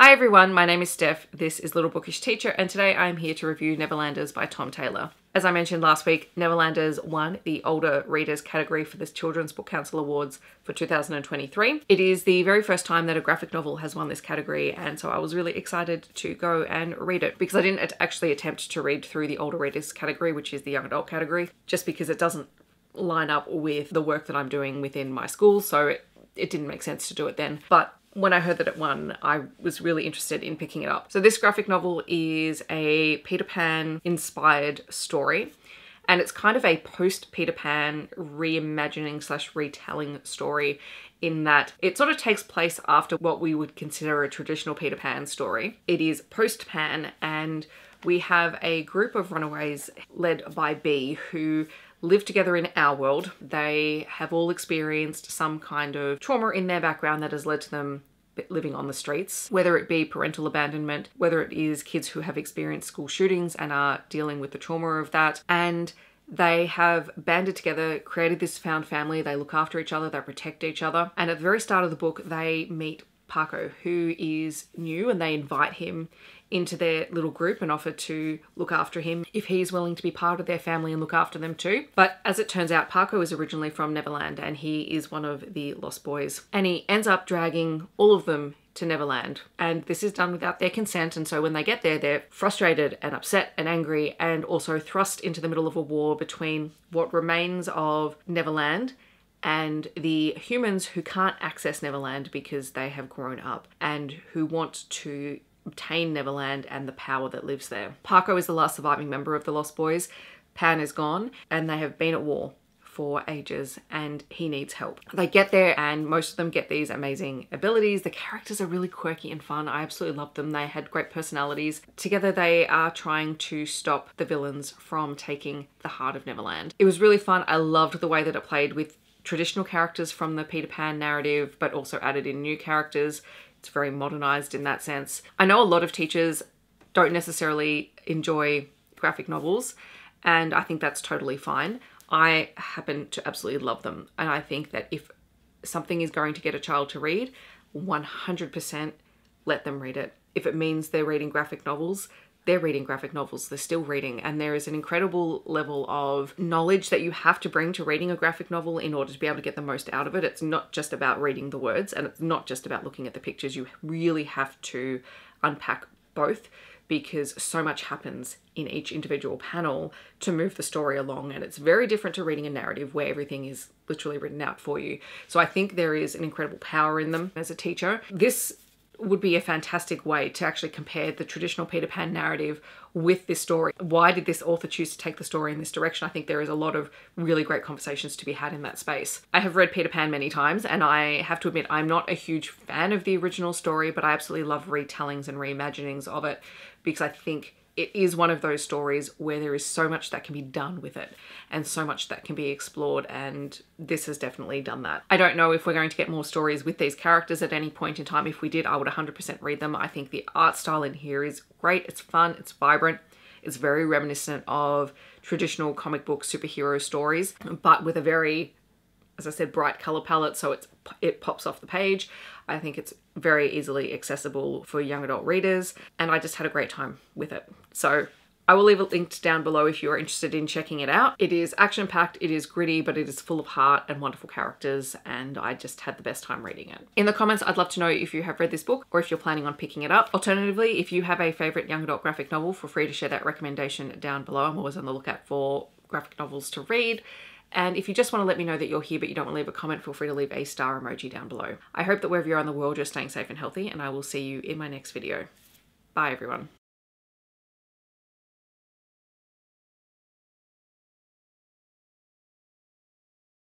Hi everyone, my name is Steph, this is Little Bookish Teacher, and today I'm here to review Neverlanders by Tom Taylor. As I mentioned last week, Neverlanders won the Older Readers category for the Children's Book Council Awards for 2023. It is the very first time that a graphic novel has won this category, and so I was really excited to go and read it because I didn't actually attempt to read through the Older Readers category, which is the Young Adult category, just because it doesn't line up with the work that I'm doing within my school, so it, it didn't make sense to do it then. But when I heard that it won, I was really interested in picking it up. So this graphic novel is a Peter Pan inspired story and it's kind of a post Peter Pan reimagining slash retelling story in that it sort of takes place after what we would consider a traditional Peter Pan story. It is post Pan and we have a group of runaways led by Bea who live together in our world. They have all experienced some kind of trauma in their background that has led to them living on the streets, whether it be parental abandonment, whether it is kids who have experienced school shootings and are dealing with the trauma of that. And they have banded together, created this found family. They look after each other, they protect each other. And at the very start of the book, they meet Paco, who is new, and they invite him into their little group and offer to look after him if he's willing to be part of their family and look after them too. But as it turns out, Paco is originally from Neverland and he is one of the Lost Boys. And he ends up dragging all of them to Neverland. And this is done without their consent. And so when they get there, they're frustrated and upset and angry and also thrust into the middle of a war between what remains of Neverland and the humans who can't access Neverland because they have grown up and who want to obtain Neverland and the power that lives there. Paco is the last surviving member of the Lost Boys. Pan is gone and they have been at war for ages and he needs help. They get there and most of them get these amazing abilities. The characters are really quirky and fun. I absolutely love them. They had great personalities. Together they are trying to stop the villains from taking the heart of Neverland. It was really fun. I loved the way that it played with traditional characters from the Peter Pan narrative, but also added in new characters. It's very modernized in that sense. I know a lot of teachers don't necessarily enjoy graphic novels, and I think that's totally fine. I happen to absolutely love them, and I think that if something is going to get a child to read, 100% let them read it. If it means they're reading graphic novels, they're reading graphic novels, they're still reading, and there is an incredible level of knowledge that you have to bring to reading a graphic novel in order to be able to get the most out of it. It's not just about reading the words and it's not just about looking at the pictures. You really have to unpack both because so much happens in each individual panel to move the story along and it's very different to reading a narrative where everything is literally written out for you. So I think there is an incredible power in them as a teacher. This would be a fantastic way to actually compare the traditional Peter Pan narrative with this story. Why did this author choose to take the story in this direction? I think there is a lot of really great conversations to be had in that space. I have read Peter Pan many times and I have to admit I'm not a huge fan of the original story, but I absolutely love retellings and reimaginings of it because I think it is one of those stories where there is so much that can be done with it and so much that can be explored and this has definitely done that. I don't know if we're going to get more stories with these characters at any point in time. If we did, I would 100% read them. I think the art style in here is great. It's fun, it's vibrant. It's very reminiscent of traditional comic book superhero stories, but with a very as I said, bright color palette, so it's it pops off the page. I think it's very easily accessible for young adult readers, and I just had a great time with it. So I will leave it linked down below if you're interested in checking it out. It is action-packed, it is gritty, but it is full of heart and wonderful characters, and I just had the best time reading it. In the comments, I'd love to know if you have read this book or if you're planning on picking it up. Alternatively, if you have a favorite young adult graphic novel, feel free to share that recommendation down below. I'm always on the lookout for graphic novels to read. And if you just want to let me know that you're here but you don't want to leave a comment, feel free to leave a star emoji down below. I hope that wherever you're in the world, you're staying safe and healthy, and I will see you in my next video. Bye, everyone.